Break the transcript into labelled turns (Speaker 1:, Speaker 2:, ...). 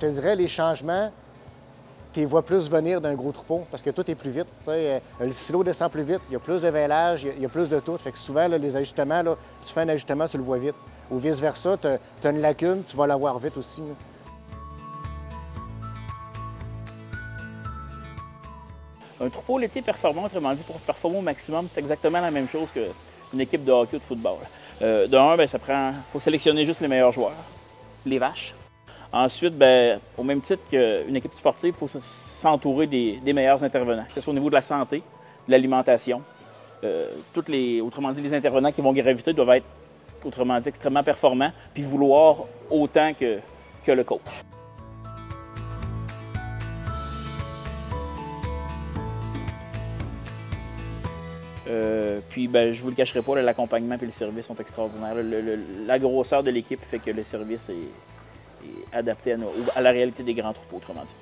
Speaker 1: je te dirais, les changements, tu les vois plus venir d'un gros troupeau parce que tout est plus vite. Euh, le silo descend plus vite, il y a plus de vélage, il y a- il y, a plus de tout. Fait que souvent, là, les ajustements, là, tu fais un ajustement, tu le vois vite. Ou vice-versa, tu as une lacune, tu vas la voir vite aussi. là.
Speaker 2: Un troupeau laitier performant, autrement dit, pour performer au maximum, c'est exactement la même chose qu'une équipe de hockey ou de football. Euh, de un, ben, ça prend. faut sélectionner juste les meilleurs joueurs, les vaches. Ensuite, ben, au même titre qu'une équipe sportive, il faut s'entourer des, meilleurs intervenants, que ce soit au niveau de la santé, de l'alimentation. Euh, les, autrement dit, les intervenants qui vont graviter doivent être, autrement dit, extrêmement performants, puis vouloir autant que, que le coach. Euh, puis, ben, je vous le cacherai pas, l'accompagnement et le service sont extraordinaires. La grosseur de l'équipe fait que le service est adapté à, à la réalité des grands troupeaux, autrement dit.